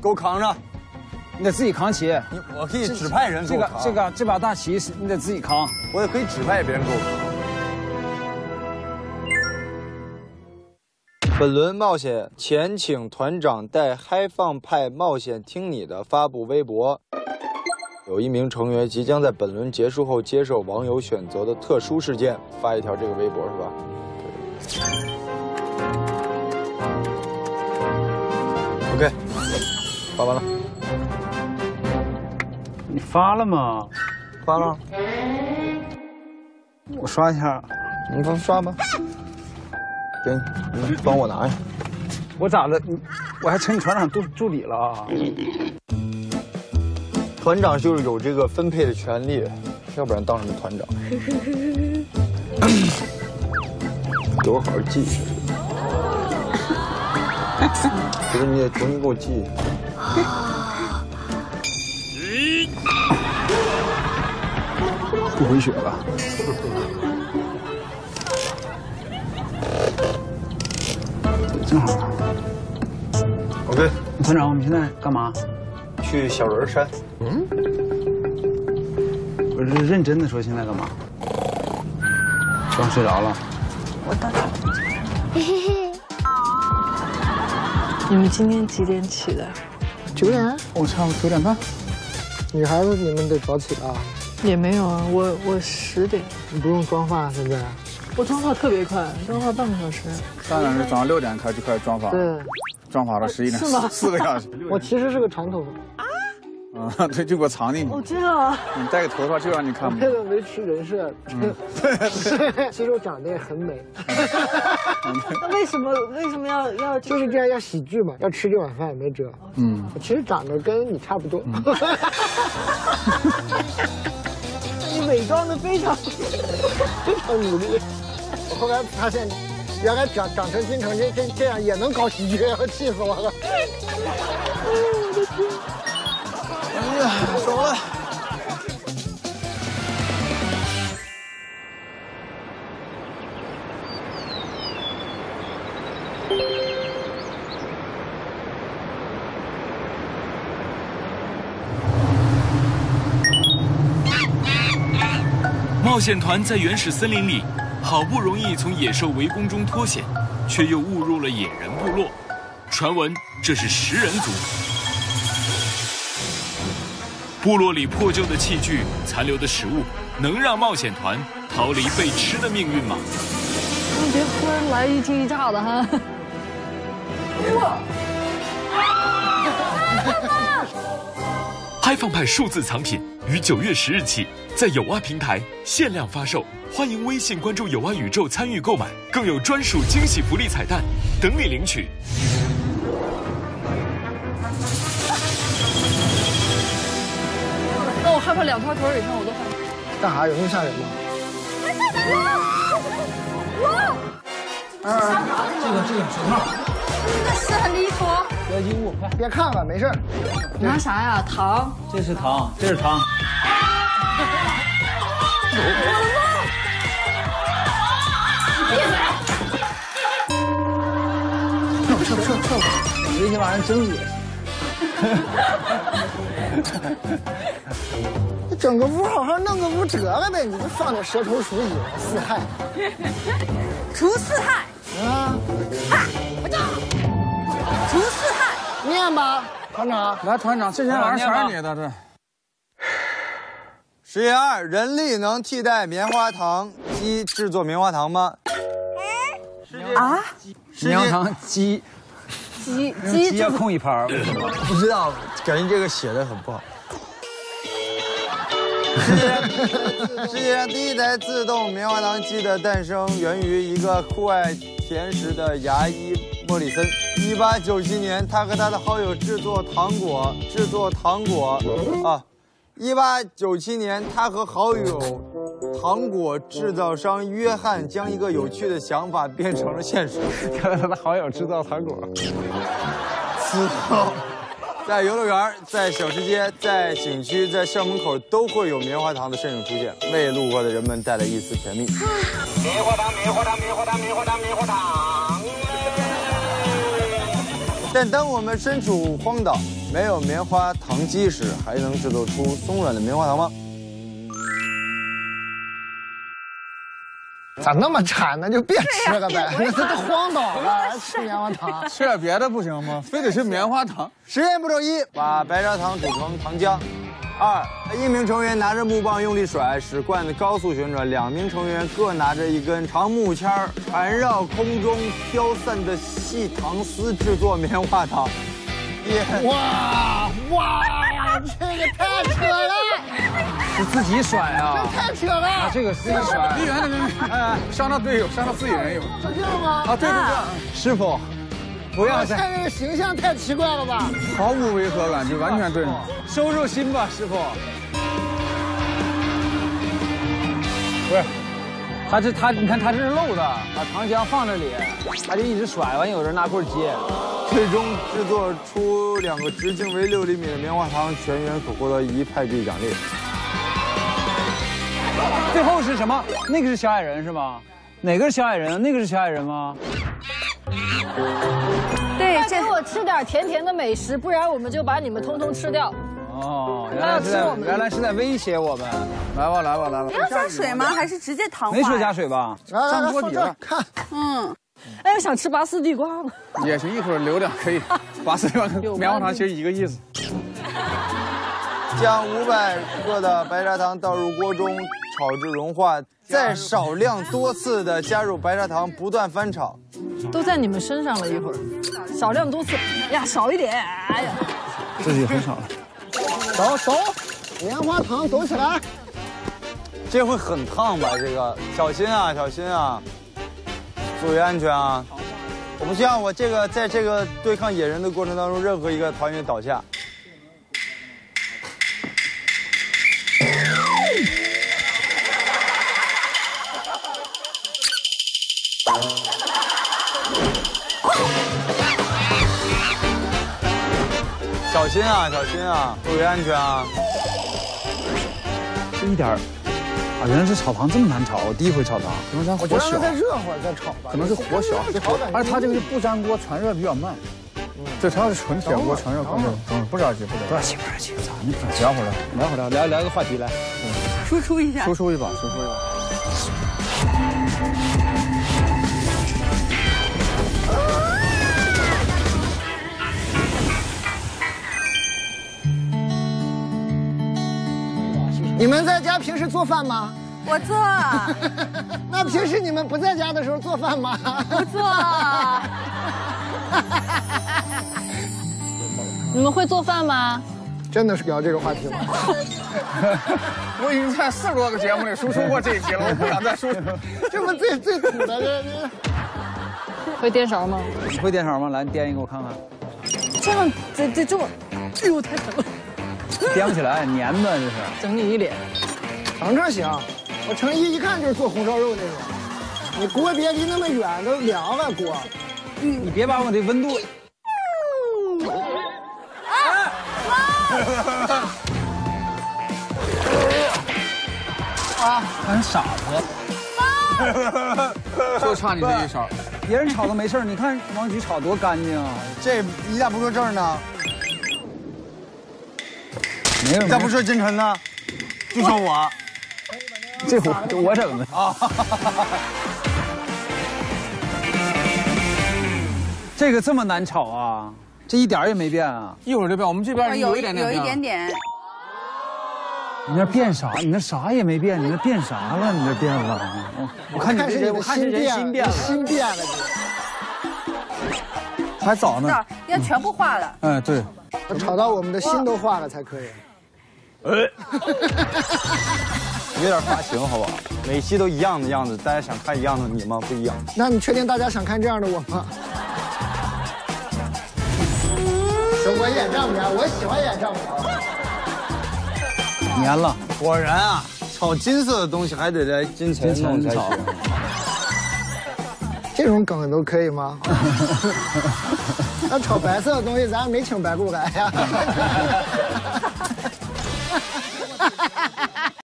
给我扛着，你得自己扛旗。你我可以指派人给这个我扛。这个这把大旗是你得自己扛。我也可以指派别人给我扛。本轮冒险前，请团长带嗨放派冒险听你的发布微博。有一名成员即将在本轮结束后接受网友选择的特殊事件，发一条这个微博是吧？OK，发完了，你发了吗？发了，我刷一下。你帮刷吧。给你，你帮我拿呀。我咋的？你我还成你船长助助理了啊？团长就是有这个分配的权利，要不然当什么团长？给我好好记一下。不是你得重新给我记。不回血了。正好。OK，团长，我们现在干嘛？去小人山。嗯。我是认真的说，现在干嘛？刚睡着了。我到这。你们今天几点起的？九点。我差不多九点半。女孩子你们得早起啊。也没有啊，我我十点。你不用妆发现在？我妆发特别快，妆发半个小时。当然是早上六点开始就开始妆发。对。妆发到十一点。是吗？四个小时。我其实是个长头发。啊，对，就给我藏进去。我知道。你戴个头发就让你看不。为了维持人设，其实我长得也很美。那为什么为什么要要？就是这样要喜剧嘛，要吃这碗饭也没辙。嗯，我其实长得跟你差不多。你伪装的非常 非常努力。我后来发现，原来长长成金城这这这样也能搞喜剧，我气死我了。我的天！哎呀，走了。冒险团在原始森林里，好不容易从野兽围攻中脱险，却又误入了野人部落。传闻这是食人族。部落里破旧的器具、残留的食物，能让冒险团逃离被吃的命运吗？你别忽然来一惊一乍的哈！哇！嗨放派数字藏品于九月十日起在有蛙平台限量发售，欢迎微信关注有蛙宇宙参与购买，更有专属惊喜福利彩蛋等你领取。那我害怕两条腿以上我都害怕。干啥？有那么吓人吗？哇！啊，这个这个手套。这是很离谱。别惊我，快别看了，没事。拿啥呀？糖。这是糖，这是糖。我的妈！闭嘴！撤撤撤撤！这些玩意儿真恶心。你 整个屋好好弄个屋得了呗，你就放点蛇虫鼠蚁四害。除四害。啊！除四害。念吧，团长。来，团长，这些玩意儿全是你的，这。实验二：人力能替代棉花糖机制作棉花糖吗？啊？棉花糖机。鸡鸡要空一盘，为什么？不知道，感觉这个写的很不好。世界上第一台自动棉花糖机的诞生源于一个酷爱甜食的牙医莫里森。一八九七年，他和他的好友制作糖果，制作糖果啊。一八九七年，他和好友糖果制造商约翰将一个有趣的想法变成了现实。看来他的好友制造糖果。此后，在游乐园、在小吃街、在景区、在校门口都会有棉花糖的身影出现，为路过的人们带来一丝甜蜜。棉花糖，棉花糖，棉花糖，棉花糖，棉花糖。但当我们身处荒岛，没有棉花糖机时，还能制作出松软的棉花糖吗？咋那么馋呢？就别吃了呗，那这都荒岛了，还吃棉花糖。吃点别的不行吗？非得吃棉花糖？实验步骤一：把白砂糖煮成糖浆。二，一名成员拿着木棒用力甩，使罐子高速旋转；两名成员各拿着一根长木签儿，缠绕空中飘散的细糖丝，制作棉花糖。一，哇哇，这个太扯了，是自己甩啊？太扯了！这个自己甩，别别别，哎，伤到队友，伤到自己人有。是这样吗？啊，对对对，师傅，不要现再在这个形象太奇怪了吧？毫无违和感，就完全对。收收心吧，师傅。不是，他这他，你看他这是漏的，把糖浆放这里，他就一直甩，完有人拿棍接。最终制作出两个直径为六厘米的棉花糖，全员可获得一派币奖励。最后是什么？那个是小矮人是吗？哪个是小矮人？那个是小矮人吗？对，给我吃点甜甜的美食，不然我们就把你们通通吃掉。哦，原来是在原来是在威胁我们。来吧，来吧，来吧。要加水吗？还是直接糖化？没说加水吧？来来来，放这看。嗯，哎，我想吃拔丝地瓜了。也行，一会儿留点可以。拔丝地瓜跟 棉花糖其实一个意思。将五百克的白砂糖倒入锅中，炒至融化，再少量多次的加入白砂糖，不断翻炒。都在你们身上了一会儿，少量多次。呀，少一点。哎呀，这已经很少了。走走，棉花糖抖起来。这会很烫吧？这个小心啊，小心啊，注意安全啊！我不希望我这个在这个对抗野人的过程当中，任何一个团员倒下。小心啊，小心啊，注意安全啊！这一点儿啊，原来这炒糖这么难炒，我第一回炒糖，可能咱火我觉得小让，它再热会儿再炒吧。可能是火小，而且它这个是不粘锅，传热比较慢。对，它要是纯铁锅，传热更慢。嗯，不着急，不着急，不着急，不着急，咋你不着急？聊会儿聊，聊会儿聊，聊聊个话题来，输出一下输。出一把，输出一把。们在家平时做饭吗？我做，那平时你们不在家的时候做饭吗？不做。你们会做饭吗？真的是聊这个话题吗？我已经在四十多个节目里输出过这一题了，我不想再输出。这不最最土的这这。会颠勺吗？你会颠勺吗？来，你颠一个我看看。这样得得这么，哎呦太疼了，颠不起来，粘的这是。整你一脸。程程行，我成一一看就是做红烧肉那种。你锅别离那么远，都凉了锅。你别把我的温度。啊！很 傻子。就差你这一勺。别人炒的没事儿你看王菊炒多干净啊！这一大不说证呢，没有，再不说金晨呢，就说我。这我我整的啊。这个这么难炒啊？这一点儿也没变啊？一会儿就变，我们这边有一点点，有一点点。你那变啥？你那啥也没变，你那变啥了？你那变了？我看你这人，我看这人心变了，心变了。还早呢，要全部化了。哎，对，炒到我们的心都化了才可以。哎，有点发型好不好？每期都一样的样子，大家想看一样的你吗？不一样。那你确定大家想看这样的我吗？行，我演丈母娘，我喜欢演丈母娘。粘了，果然啊，炒金色的东西还得来金钱弄才行。这种梗都可以吗？那炒白色的东西，咱没请白顾来呀。